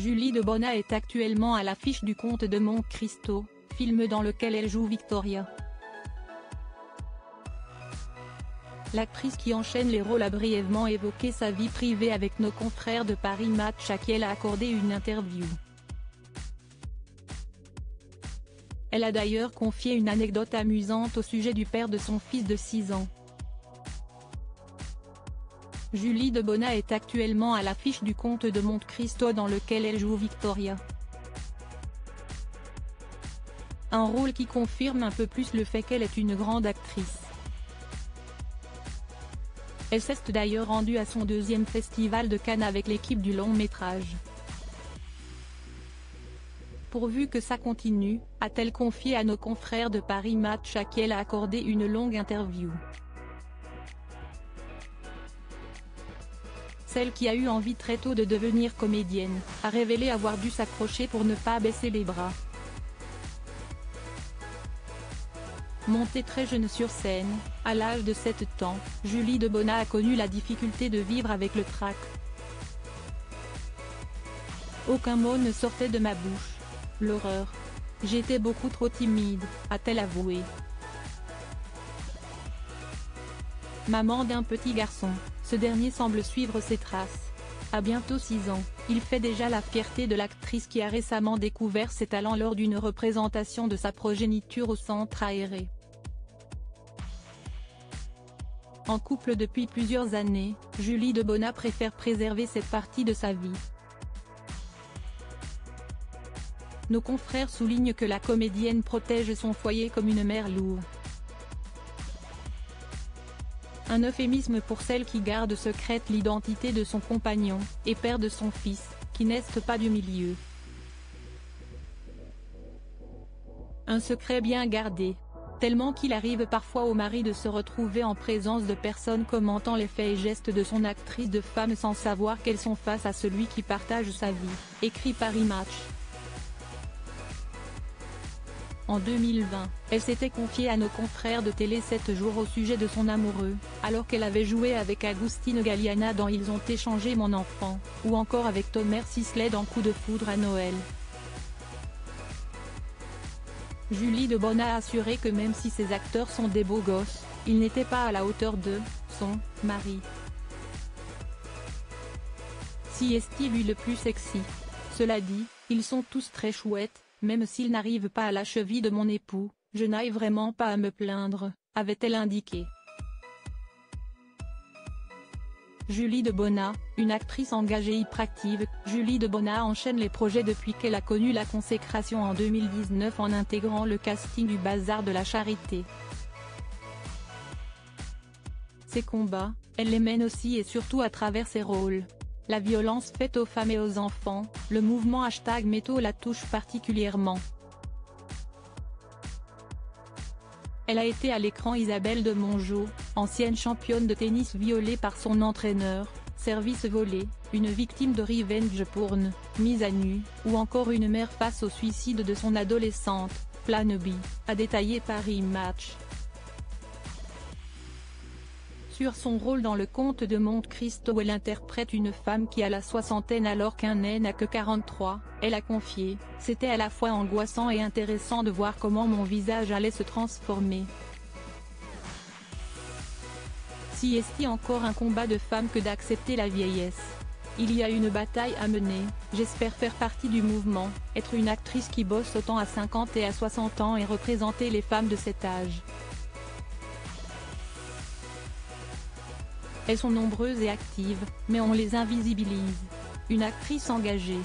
Julie de Bona est actuellement à l'affiche du Comte de Monte Cristo, film dans lequel elle joue Victoria. L'actrice qui enchaîne les rôles a brièvement évoqué sa vie privée avec nos confrères de Paris Match à qui elle a accordé une interview. Elle a d'ailleurs confié une anecdote amusante au sujet du père de son fils de 6 ans. Julie de Bona est actuellement à l'affiche du Comte de Monte Cristo dans lequel elle joue Victoria. Un rôle qui confirme un peu plus le fait qu'elle est une grande actrice. Elle s'est d'ailleurs rendue à son deuxième festival de Cannes avec l'équipe du long métrage. Pourvu que ça continue, a-t-elle confié à nos confrères de Paris Match à qui elle a accordé une longue interview. Celle qui a eu envie très tôt de devenir comédienne, a révélé avoir dû s'accrocher pour ne pas baisser les bras. Montée très jeune sur scène, à l'âge de 7 ans, Julie de Bona a connu la difficulté de vivre avec le trac. Aucun mot ne sortait de ma bouche. L'horreur. J'étais beaucoup trop timide, a-t-elle avoué. Maman d'un petit garçon, ce dernier semble suivre ses traces. À bientôt 6 ans, il fait déjà la fierté de l'actrice qui a récemment découvert ses talents lors d'une représentation de sa progéniture au centre aéré. En couple depuis plusieurs années, Julie de Bona préfère préserver cette partie de sa vie. Nos confrères soulignent que la comédienne protège son foyer comme une mère louve. Un euphémisme pour celle qui garde secrète l'identité de son compagnon, et père de son fils, qui n'est pas du milieu. Un secret bien gardé, tellement qu'il arrive parfois au mari de se retrouver en présence de personnes commentant les faits et gestes de son actrice de femme sans savoir qu'elles sont face à celui qui partage sa vie, écrit Paris Match. En 2020, elle s'était confiée à nos confrères de télé 7 jours au sujet de son amoureux, alors qu'elle avait joué avec Agustine Galliana dans Ils ont échangé mon enfant, ou encore avec Tomer Sisley dans Coup de foudre à Noël. Julie de Bona a assuré que même si ses acteurs sont des beaux gosses, ils n'étaient pas à la hauteur de son mari. Si est lui le plus sexy? Cela dit, ils sont tous très chouettes, même s'ils n'arrivent pas à la cheville de mon époux, je n'aille vraiment pas à me plaindre, avait-elle indiqué. Julie de Bona, une actrice engagée hyperactive, Julie de Bona enchaîne les projets depuis qu'elle a connu la consécration en 2019 en intégrant le casting du Bazar de la Charité. Ses combats, elle les mène aussi et surtout à travers ses rôles. La violence faite aux femmes et aux enfants, le mouvement hashtag Métaux la touche particulièrement. Elle a été à l'écran Isabelle de Mongeau, ancienne championne de tennis violée par son entraîneur, service volé, une victime de revenge porn, mise à nu, ou encore une mère face au suicide de son adolescente, Planeby, a détaillé Paris Match sur son rôle dans le conte de Monte Cristo où elle interprète une femme qui a la soixantaine alors qu'un nain n'a que 43, elle a confié, c'était à la fois angoissant et intéressant de voir comment mon visage allait se transformer. Si est-il encore un combat de femme que d'accepter la vieillesse? Il y a une bataille à mener, j'espère faire partie du mouvement, être une actrice qui bosse autant à 50 et à 60 ans et représenter les femmes de cet âge. Elles sont nombreuses et actives, mais on les invisibilise. Une actrice engagée,